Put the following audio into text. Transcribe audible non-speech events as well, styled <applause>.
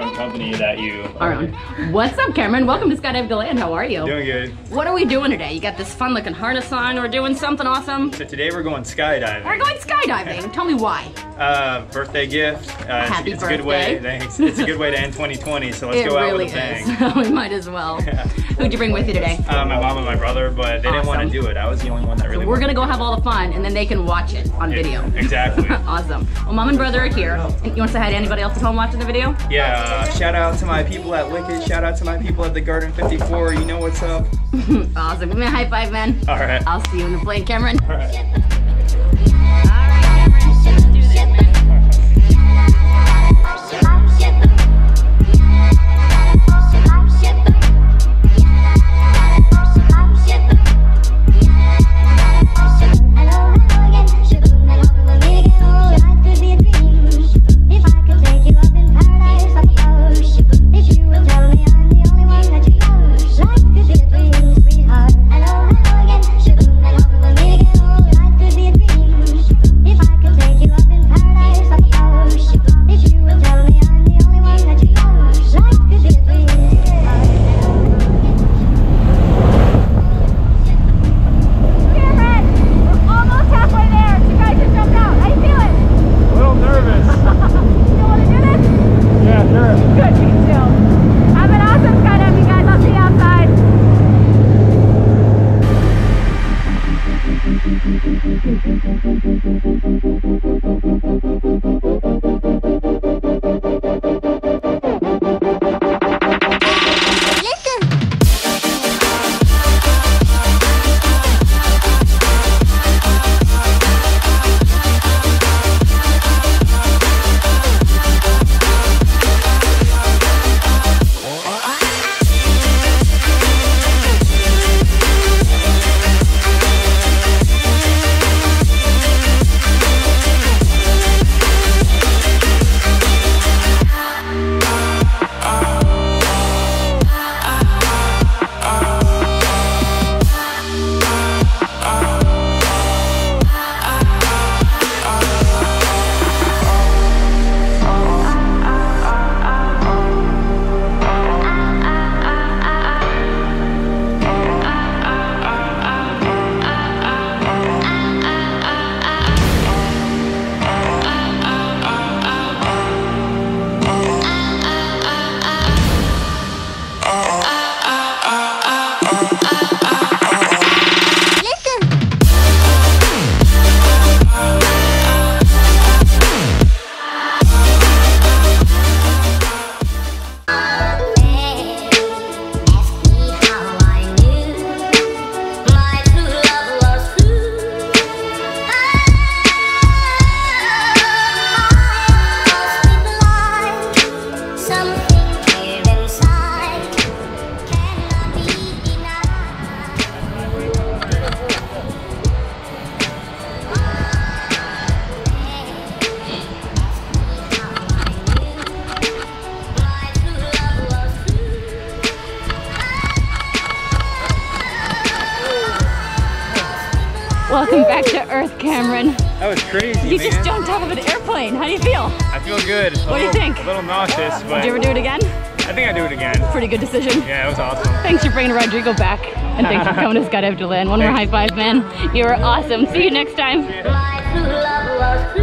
company that you All right. What's up, Cameron? Welcome to Skydive DeLand. How are you? Doing good. What are we doing today? You got this fun looking harness on. We're doing something awesome. So today we're going skydiving. We're going skydiving. Tell me why. Uh, birthday gift. Uh, Happy it's, it's a good way. Thanks. It's a good way to end 2020. So let's <laughs> it go out really with a bang. is. <laughs> we might as well. <laughs> Who'd you bring with you today? Uh, my mom and my brother, but they didn't want to do it. I was the only one that really. We're gonna go have all the fun, and then they can watch it on to. video. Exactly. awesome. Well, mom and brother are here. And you want to say hi to anybody else at home watching the video? Yeah. Uh, shout out to my people at Lickett. Shout out to my people at the Garden 54. You know what's up. <laughs> awesome. Give me a high five, man. All right. I'll see you in the plane, Cameron. All right. Welcome back to Earth, Cameron. That was crazy, You man. just jumped out of an airplane. How do you feel? I feel good. A What do you think? A little nauseous, but Did you ever do it again? I think I'd do it again. Pretty good decision. Yeah, it was awesome. Thanks for bringing Rodrigo back. And thanks for coming to Skydive DeLand. One more high five, man. You were awesome. See you next time. My true love